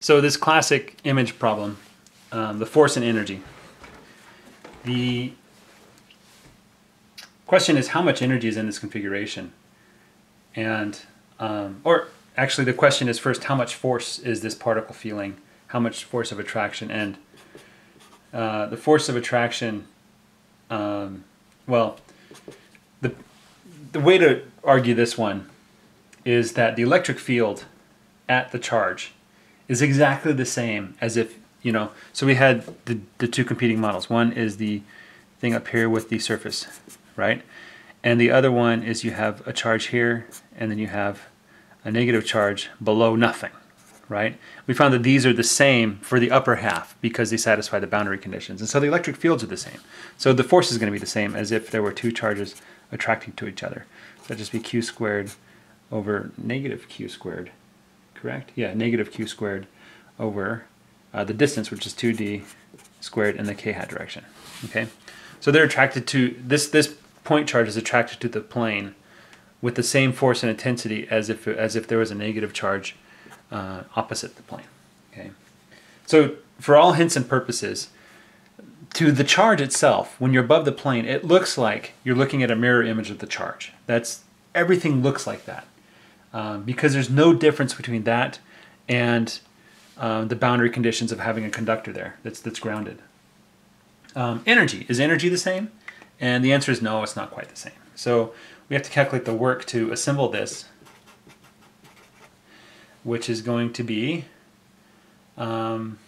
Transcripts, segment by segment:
So this classic image problem, um, the force and energy. The question is how much energy is in this configuration? And, um, or actually the question is first, how much force is this particle feeling? How much force of attraction? And uh, the force of attraction, um, well, the, the way to argue this one is that the electric field at the charge is exactly the same as if, you know, so we had the, the two competing models. One is the thing up here with the surface, right? And the other one is you have a charge here, and then you have a negative charge below nothing, right? We found that these are the same for the upper half because they satisfy the boundary conditions. And so the electric fields are the same. So the force is going to be the same as if there were two charges attracting to each other. So that'd just be q squared over negative q squared correct? Yeah, negative q squared over uh, the distance, which is 2d squared in the k hat direction. Okay, so they're attracted to this. This point charge is attracted to the plane with the same force and intensity as if as if there was a negative charge uh, opposite the plane. Okay, so for all hints and purposes, to the charge itself, when you're above the plane, it looks like you're looking at a mirror image of the charge. That's everything looks like that um, because there's no difference between that and um, the boundary conditions of having a conductor there that's, that's grounded. Um, energy, is energy the same? And the answer is no, it's not quite the same. So we have to calculate the work to assemble this, which is going to be, um,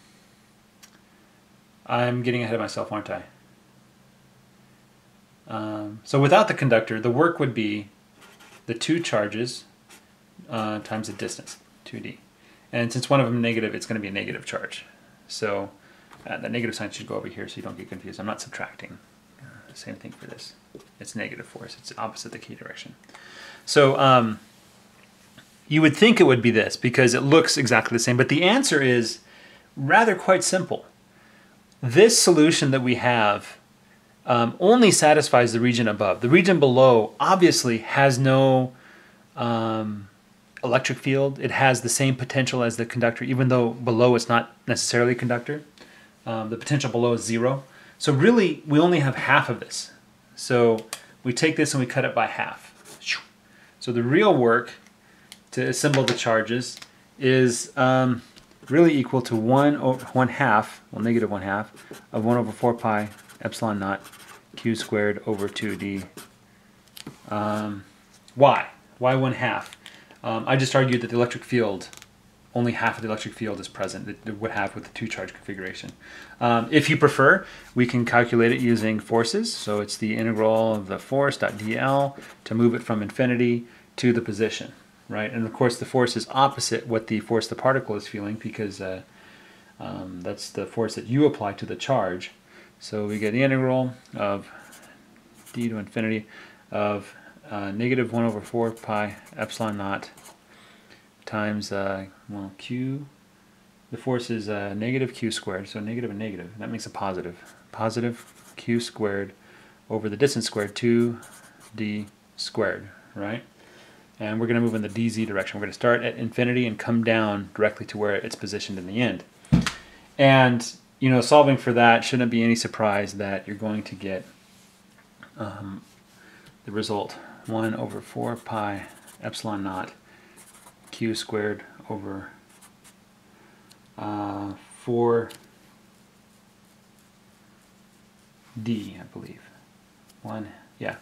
I'm getting ahead of myself, aren't I? Um, so without the conductor, the work would be the two charges uh, times the distance, 2d. And since one of them is negative, it's going to be a negative charge. So uh, the negative sign should go over here so you don't get confused. I'm not subtracting. Uh, same thing for this. It's negative force. It's opposite the key direction. So um, you would think it would be this because it looks exactly the same, but the answer is rather quite simple. This solution that we have um, only satisfies the region above. The region below obviously has no um, electric field. It has the same potential as the conductor, even though below it's not necessarily conductor. Um, the potential below is zero. So really, we only have half of this. So we take this and we cut it by half. So the real work to assemble the charges is um, really equal to 1 over 1 half, well negative 1 half, of 1 over 4 pi epsilon naught q squared over 2d. Um, why? Why 1 half? Um, I just argued that the electric field, only half of the electric field is present that it would have with the two charge configuration. Um, if you prefer, we can calculate it using forces. So it's the integral of the force dot dl to move it from infinity to the position, right? And of course the force is opposite what the force the particle is feeling because uh, um, that's the force that you apply to the charge. So we get the integral of d to infinity of uh, negative 1 over 4 pi epsilon naught times, uh, well, q, the force is uh, negative q squared, so negative and negative. That makes a positive. Positive q squared over the distance squared, 2d squared, right? And we're going to move in the dz direction. We're going to start at infinity and come down directly to where it's positioned in the end. And, you know, solving for that shouldn't be any surprise that you're going to get um, the result 1 over 4 pi epsilon naught q squared over uh, 4 d, I believe. 1, yeah.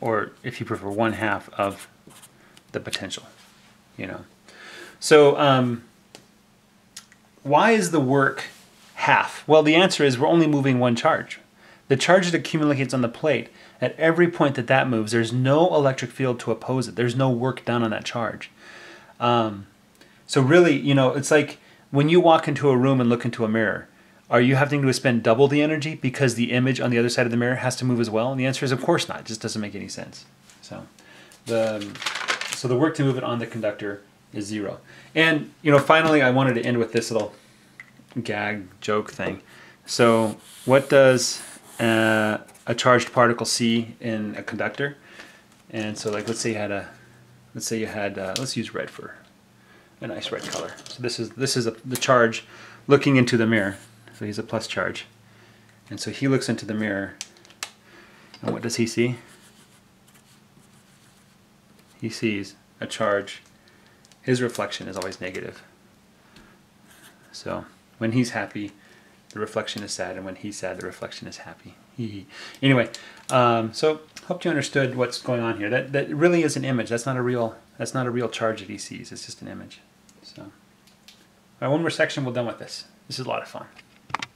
Or if you prefer, 1 half of the potential, you know. So um, why is the work half? Well, the answer is we're only moving one charge. The charge that accumulates on the plate at every point that that moves, there's no electric field to oppose it. There's no work done on that charge. Um, so really, you know, it's like when you walk into a room and look into a mirror, are you having to spend double the energy because the image on the other side of the mirror has to move as well? And the answer is of course not. It just doesn't make any sense. So the so the work to move it on the conductor is zero. And you know, finally, I wanted to end with this little gag joke thing. So what does uh, a charged particle see in a conductor. And so like let's say you had a, let's say you had, uh, let's use red for a nice red color. So this is this is a, the charge looking into the mirror. So he's a plus charge. And so he looks into the mirror. And what does he see? He sees a charge. His reflection is always negative. So when he's happy, the reflection is sad, and when he's sad, the reflection is happy. anyway, um, so hope you understood what's going on here. That that really is an image. That's not a real. That's not a real charge that he sees. It's just an image. So, all right, one more section. We're done with this. This is a lot of fun.